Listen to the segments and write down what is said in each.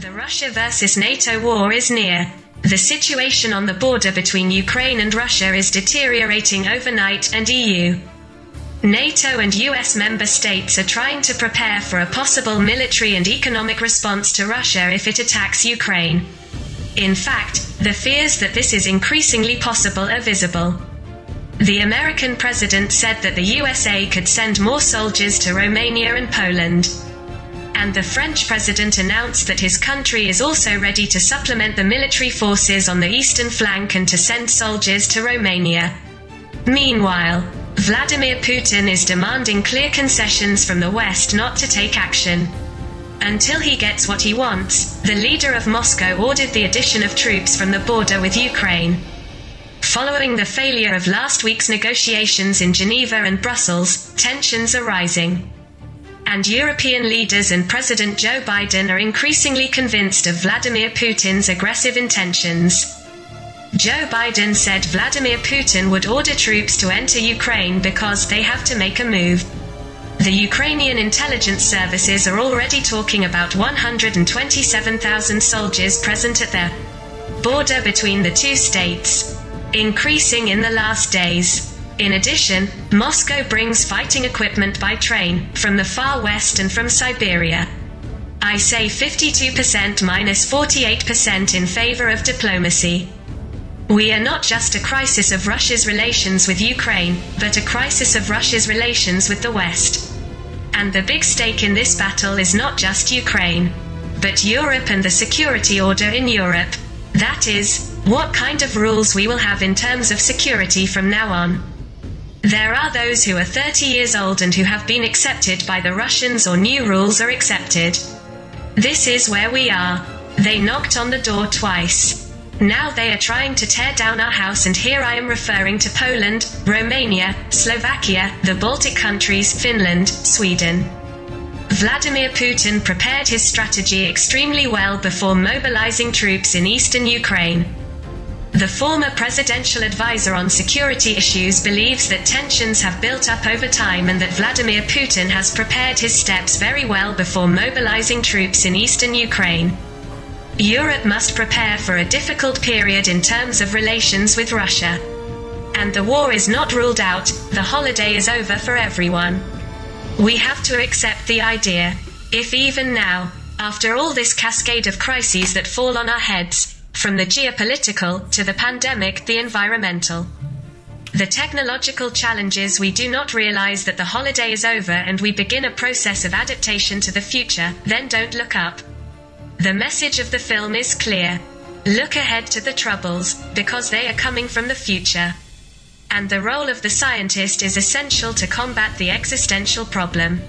The Russia versus NATO war is near. The situation on the border between Ukraine and Russia is deteriorating overnight, and EU, NATO, and US member states are trying to prepare for a possible military and economic response to Russia if it attacks Ukraine. In fact, the fears that this is increasingly possible are visible. The American president said that the USA could send more soldiers to Romania and Poland. And the French president announced that his country is also ready to supplement the military forces on the eastern flank and to send soldiers to Romania. Meanwhile, Vladimir Putin is demanding clear concessions from the West not to take action. Until he gets what he wants, the leader of Moscow ordered the addition of troops from the border with Ukraine. Following the failure of last week's negotiations in Geneva and Brussels, tensions are rising. And European leaders and President Joe Biden are increasingly convinced of Vladimir Putin's aggressive intentions. Joe Biden said Vladimir Putin would order troops to enter Ukraine because they have to make a move. The Ukrainian intelligence services are already talking about 127,000 soldiers present at the border between the two states, increasing in the last days. In addition, Moscow brings fighting equipment by train from the far west and from Siberia. I say 52% minus 48% in favor of diplomacy. We are not just a crisis of Russia's relations with Ukraine, but a crisis of Russia's relations with the West. And the big stake in this battle is not just Ukraine, but Europe and the security order in Europe. That is, what kind of rules we will have in terms of security from now on. There are those who are 30 years old and who have been accepted by the Russians or new rules are accepted. This is where we are. They knocked on the door twice. Now they are trying to tear down our house, and here I am referring to Poland, Romania, Slovakia, the Baltic countries, Finland, Sweden. Vladimir Putin prepared his strategy extremely well before mobilizing troops in eastern Ukraine. The former presidential advisor on security issues believes that tensions have built up over time and that Vladimir Putin has prepared his steps very well before mobilizing troops in eastern Ukraine. Europe must prepare for a difficult period in terms of relations with Russia. And the war is not ruled out, the holiday is over for everyone. We have to accept the idea. If even now, after all this cascade of crises that fall on our heads, from the geopolitical to the pandemic, the environmental, the technological challenges, we do not realize that the holiday is over and we begin a process of adaptation to the future, then don't look up. The message of the film is clear. Look ahead to the troubles, because they are coming from the future. And the role of the scientist is essential to combat the existential problem.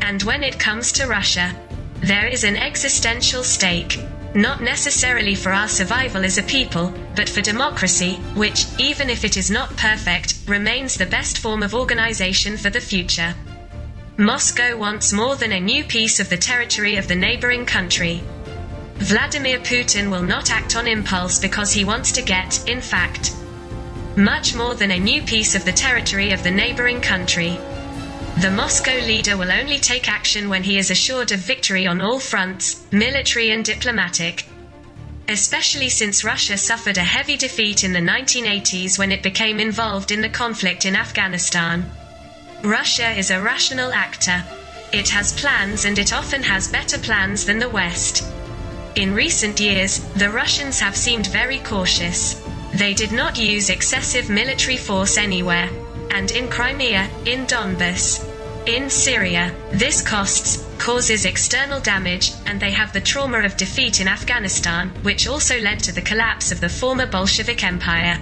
And when it comes to Russia, there is an existential stake. Not necessarily for our survival as a people, but for democracy, which, even if it is not perfect, remains the best form of organization for the future. Moscow wants more than a new piece of the territory of the neighboring country. Vladimir Putin will not act on impulse because he wants to get, in fact, much more than a new piece of the territory of the neighboring country. The Moscow leader will only take action when he is assured of victory on all fronts, military and diplomatic. Especially since Russia suffered a heavy defeat in the 1980s when it became involved in the conflict in Afghanistan. Russia is a rational actor. It has plans and it often has better plans than the West. In recent years, the Russians have seemed very cautious. They did not use excessive military force anywhere. And in Crimea, in Donbass, in Syria, this costs, causes external damage, and they have the trauma of defeat in Afghanistan, which also led to the collapse of the former Bolshevik Empire.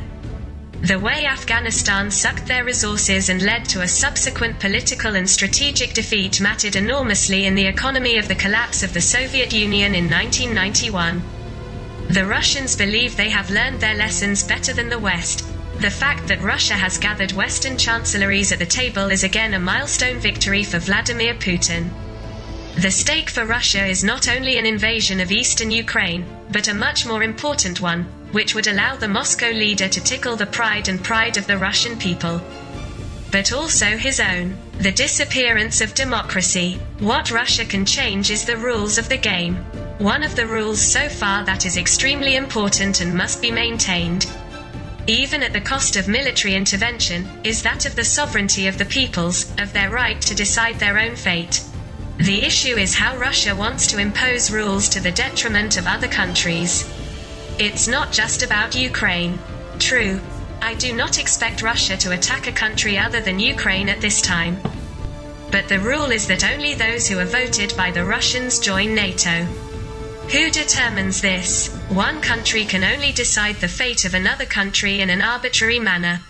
The way Afghanistan sucked their resources and led to a subsequent political and strategic defeat mattered enormously in the economy of the collapse of the Soviet Union in 1991. The Russians believe they have learned their lessons better than the West. The fact that Russia has gathered Western chancelleries at the table is again a milestone victory for Vladimir Putin. The stake for Russia is not only an invasion of eastern Ukraine, but a much more important one, which would allow the Moscow leader to tickle the pride and pride of the Russian people. But also his own. The disappearance of democracy. What Russia can change is the rules of the game. One of the rules so far that is extremely important and must be maintained, even at the cost of military intervention, is that of the sovereignty of the peoples, of their right to decide their own fate. The issue is how Russia wants to impose rules to the detriment of other countries. It's not just about Ukraine. True, I do not expect Russia to attack a country other than Ukraine at this time. But the rule is that only those who are voted by the Russians join NATO. Who determines this? One country can only decide the fate of another country in an arbitrary manner.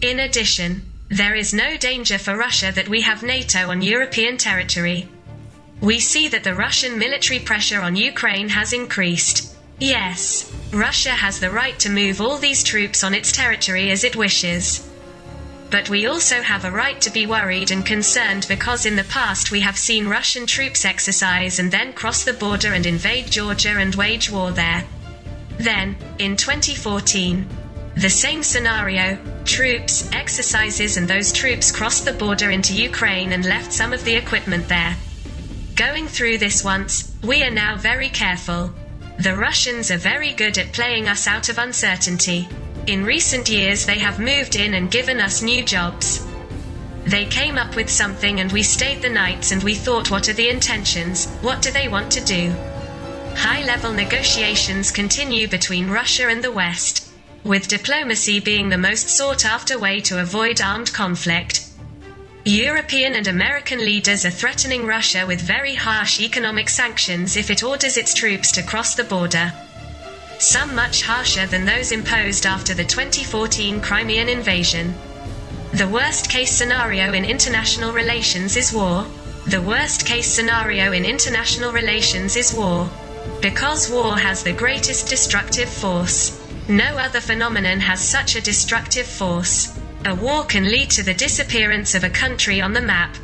In addition, there is no danger for Russia that we have NATO on European territory. We see that the Russian military pressure on Ukraine has increased. Yes, Russia has the right to move all these troops on its territory as it wishes. But we also have a right to be worried and concerned because in the past we have seen Russian troops exercise and then cross the border and invade Georgia and wage war there. Then, in 2014, the same scenario troops, exercises, and those troops crossed the border into Ukraine and left some of the equipment there. Going through this once, we are now very careful. The Russians are very good at playing us out of uncertainty. In recent years, they have moved in and given us new jobs. They came up with something and we stayed the nights and we thought, what are the intentions? What do they want to do? High level negotiations continue between Russia and the West, with diplomacy being the most sought after way to avoid armed conflict. European and American leaders are threatening Russia with very harsh economic sanctions if it orders its troops to cross the border. Some much harsher than those imposed after the 2014 Crimean invasion. The worst case scenario in international relations is war. The worst case scenario in international relations is war. Because war has the greatest destructive force. No other phenomenon has such a destructive force. A war can lead to the disappearance of a country on the map.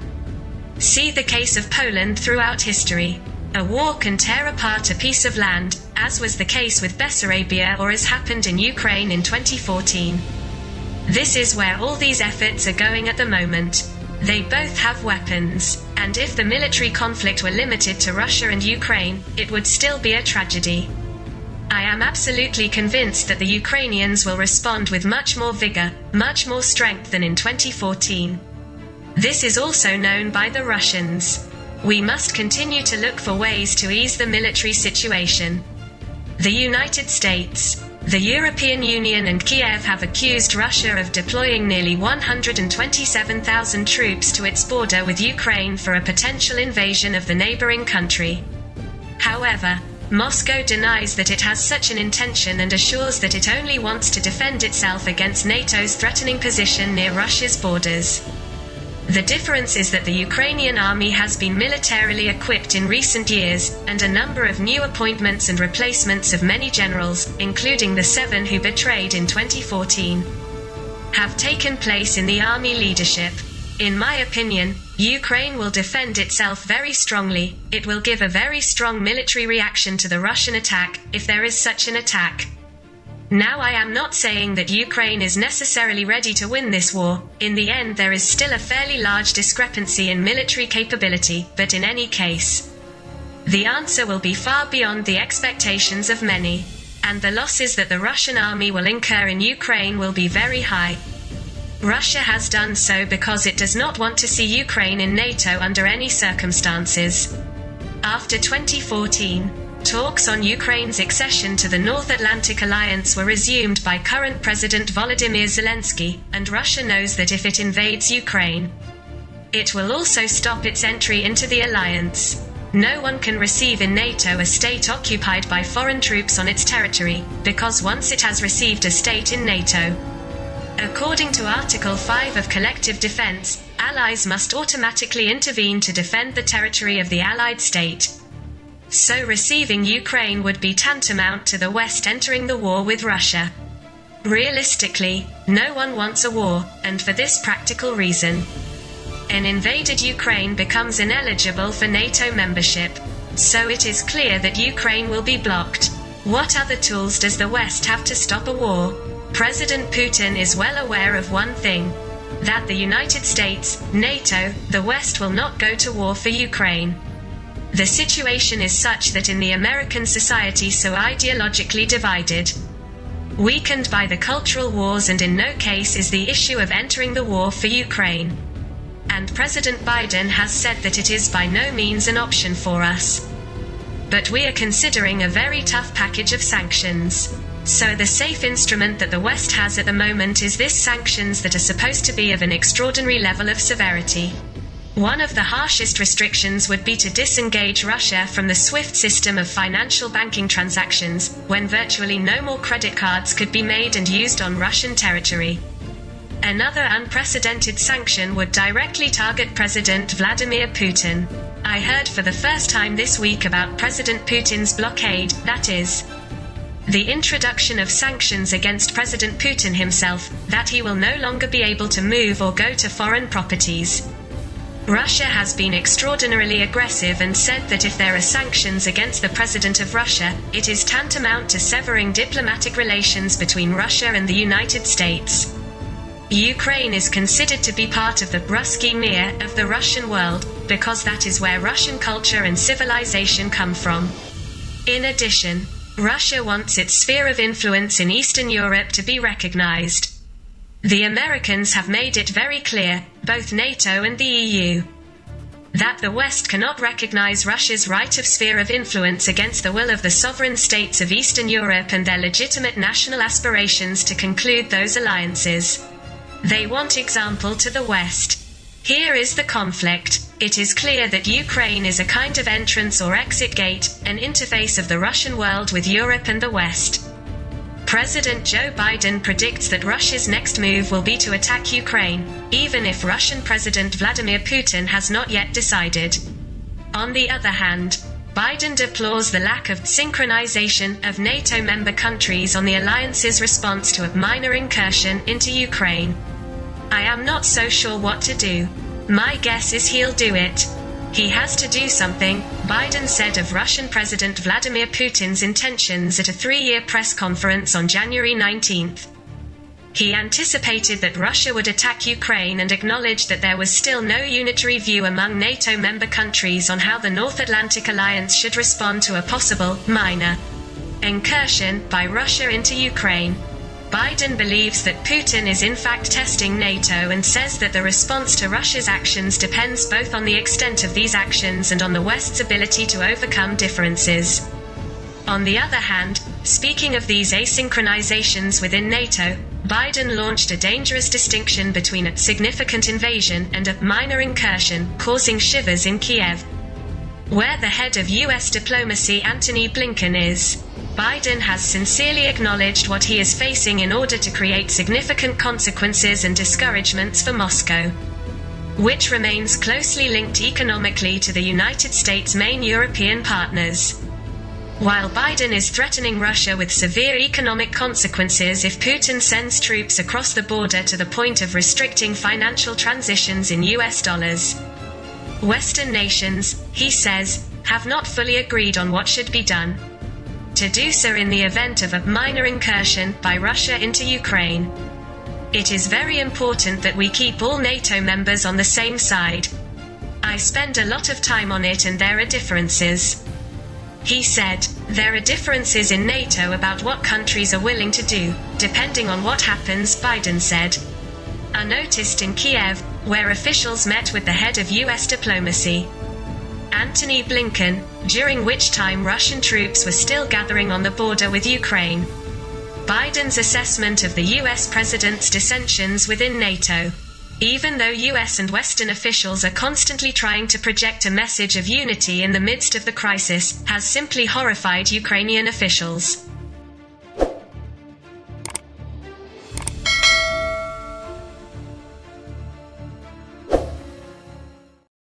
See the case of Poland throughout history. A war can tear apart a piece of land, as was the case with Bessarabia or as happened in Ukraine in 2014. This is where all these efforts are going at the moment. They both have weapons, and if the military conflict were limited to Russia and Ukraine, it would still be a tragedy. I am absolutely convinced that the Ukrainians will respond with much more vigor, much more strength than in 2014. This is also known by the Russians. We must continue to look for ways to ease the military situation. The United States, the European Union and Kiev have accused Russia of deploying nearly 127,000 troops to its border with Ukraine for a potential invasion of the neighboring country. However, Moscow denies that it has such an intention and assures that it only wants to defend itself against NATO's threatening position near Russia's borders. The difference is that the Ukrainian army has been militarily equipped in recent years, and a number of new appointments and replacements of many generals, including the seven who betrayed in 2014, have taken place in the army leadership. In my opinion, Ukraine will defend itself very strongly, it will give a very strong military reaction to the Russian attack, if there is such an attack. Now, I am not saying that Ukraine is necessarily ready to win this war, in the end, there is still a fairly large discrepancy in military capability, but in any case, the answer will be far beyond the expectations of many, and the losses that the Russian army will incur in Ukraine will be very high. Russia has done so because it does not want to see Ukraine in NATO under any circumstances. After 2014, talks on Ukraine's accession to the North Atlantic Alliance were resumed by current President Volodymyr Zelensky, and Russia knows that if it invades Ukraine, it will also stop its entry into the alliance. No one can receive in NATO a state occupied by foreign troops on its territory, because once it has received a state in NATO, According to Article 5 of Collective Defense, allies must automatically intervene to defend the territory of the allied state. So receiving Ukraine would be tantamount to the West entering the war with Russia. Realistically, no one wants a war, and for this practical reason. An invaded Ukraine becomes ineligible for NATO membership. So it is clear that Ukraine will be blocked. What other tools does the West have to stop a war? President Putin is well aware of one thing that the United States, NATO, the West will not go to war for Ukraine. The situation is such that in the American society so ideologically divided, weakened by the cultural wars, and in no case is the issue of entering the war for Ukraine. And President Biden has said that it is by no means an option for us. But we are considering a very tough package of sanctions. So the safe instrument that the West has at the moment is this sanctions that are supposed to be of an extraordinary level of severity. One of the harshest restrictions would be to disengage Russia from the SWIFT system of financial banking transactions, when virtually no more credit cards could be made and used on Russian territory. Another unprecedented sanction would directly target President Vladimir Putin. I heard for the first time this week about President Putin's blockade, that is, the introduction of sanctions against President Putin himself, that he will no longer be able to move or go to foreign properties. Russia has been extraordinarily aggressive and said that if there are sanctions against the president of Russia, it is tantamount to severing diplomatic relations between Russia and the United States. Ukraine is considered to be part of the Ruski Mir of the Russian world, because that is where Russian culture and civilization come from. In addition, Russia wants its sphere of influence in Eastern Europe to be recognized. The Americans have made it very clear, both NATO and the EU, that the West cannot recognize Russia's right of sphere of influence against the will of the sovereign states of Eastern Europe and their legitimate national aspirations to conclude those alliances. They want example to the West. Here is the conflict. It is clear that Ukraine is a kind of entrance or exit gate, an interface of the Russian world with Europe and the West. President Joe Biden predicts that Russia's next move will be to attack Ukraine, even if Russian President Vladimir Putin has not yet decided. On the other hand, Biden deplores the lack of synchronization of NATO member countries on the alliance's response to a minor incursion into Ukraine. I am not so sure what to do. My guess is he'll do it. He has to do something, Biden said of Russian President Vladimir Putin's intentions at a three year press conference on January 19. He anticipated that Russia would attack Ukraine and acknowledged that there was still no unitary view among NATO member countries on how the North Atlantic Alliance should respond to a possible, minor, incursion by Russia into Ukraine. Biden believes that Putin is in fact testing NATO and says that the response to Russia's actions depends both on the extent of these actions and on the West's ability to overcome differences. On the other hand, speaking of these asynchronizations within NATO, Biden launched a dangerous distinction between a significant invasion and a minor incursion, causing shivers in Kiev, where the head of U.S. diplomacy Antony Blinken is. Biden has sincerely acknowledged what he is facing in order to create significant consequences and discouragements for Moscow, which remains closely linked economically to the United States' main European partners. While Biden is threatening Russia with severe economic consequences if Putin sends troops across the border to the point of restricting financial transitions in US dollars. Western nations, he says, have not fully agreed on what should be done to do so in the event of a minor incursion by Russia into Ukraine. It is very important that we keep all NATO members on the same side. I spend a lot of time on it and there are differences. He said, There are differences in NATO about what countries are willing to do, depending on what happens, Biden said. Unnoticed in Kiev, where officials met with the head of US diplomacy. Antony Blinken, during which time Russian troops were still gathering on the border with Ukraine. Biden's assessment of the US president's dissensions within NATO. Even though US and Western officials are constantly trying to project a message of unity in the midst of the crisis, has simply horrified Ukrainian officials.